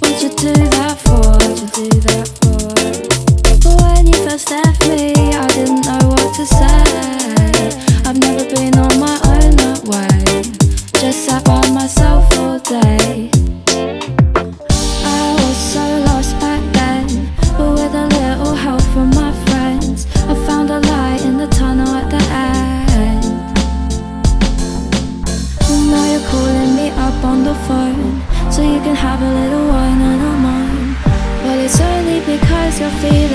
What'd you do that for? What'd you do that for? But when you first left me, I didn't know what to say. I've never been on my own that way. Just sat by myself all day. I was so lost back then, but with a little help from my friends, I found a light in the tunnel at the end. Now you're calling me up on the phone, so you can have a little wine and a mine. But it's only because you're feeling